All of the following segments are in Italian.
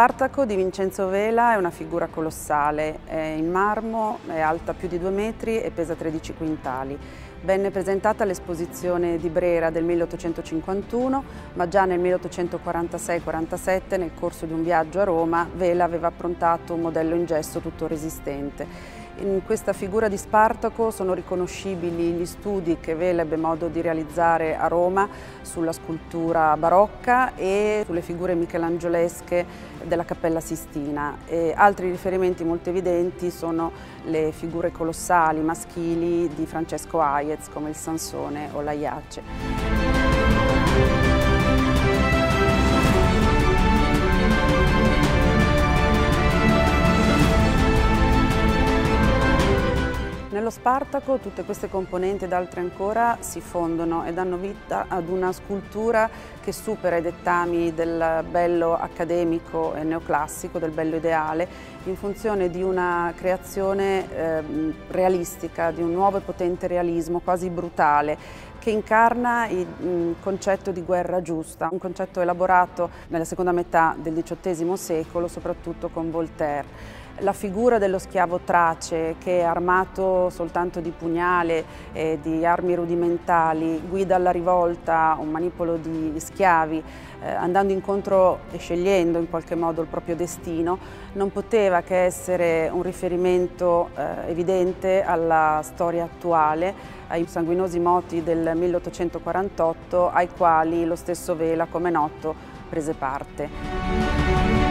Spartaco di Vincenzo Vela è una figura colossale, è in marmo, è alta più di due metri e pesa 13 quintali. Venne presentata all'esposizione di Brera del 1851, ma già nel 1846-47, nel corso di un viaggio a Roma, Vela aveva approntato un modello in gesso tutto resistente. In questa figura di Spartaco sono riconoscibili gli studi che Vela ebbe modo di realizzare a Roma sulla scultura barocca e sulle figure michelangiolesche della Cappella Sistina. E altri riferimenti molto evidenti sono le figure colossali maschili di Francesco Hayez come il Sansone o la Nello Spartaco tutte queste componenti ed altre ancora si fondono e danno vita ad una scultura che supera i dettami del bello accademico e neoclassico, del bello ideale, in funzione di una creazione eh, realistica, di un nuovo e potente realismo, quasi brutale, che incarna il mm, concetto di guerra giusta, un concetto elaborato nella seconda metà del XVIII secolo, soprattutto con Voltaire la figura dello schiavo trace che armato soltanto di pugnale e di armi rudimentali guida alla rivolta un manipolo di schiavi eh, andando incontro e scegliendo in qualche modo il proprio destino non poteva che essere un riferimento eh, evidente alla storia attuale ai sanguinosi moti del 1848 ai quali lo stesso Vela, come noto, prese parte.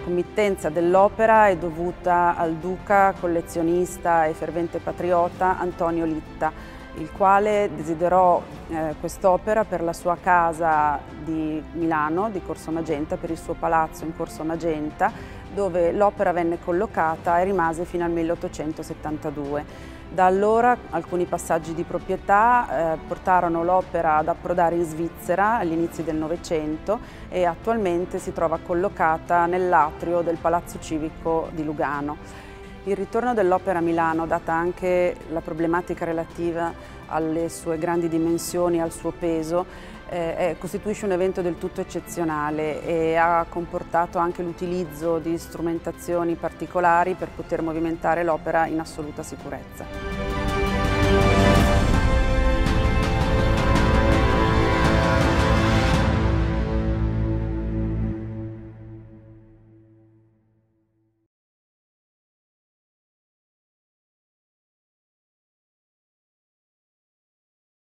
Committenza dell'opera è dovuta al duca, collezionista e fervente patriota Antonio Litta, il quale desiderò eh, quest'opera per la sua casa di Milano, di Corso Magenta, per il suo palazzo in Corso Magenta, dove l'opera venne collocata e rimase fino al 1872. Da allora alcuni passaggi di proprietà eh, portarono l'opera ad approdare in Svizzera agli inizi del Novecento e attualmente si trova collocata nell'atrio del Palazzo Civico di Lugano. Il ritorno dell'opera a Milano, data anche la problematica relativa alle sue grandi dimensioni al suo peso, eh, costituisce un evento del tutto eccezionale e ha comportato anche l'utilizzo di strumentazioni particolari per poter movimentare l'opera in assoluta sicurezza.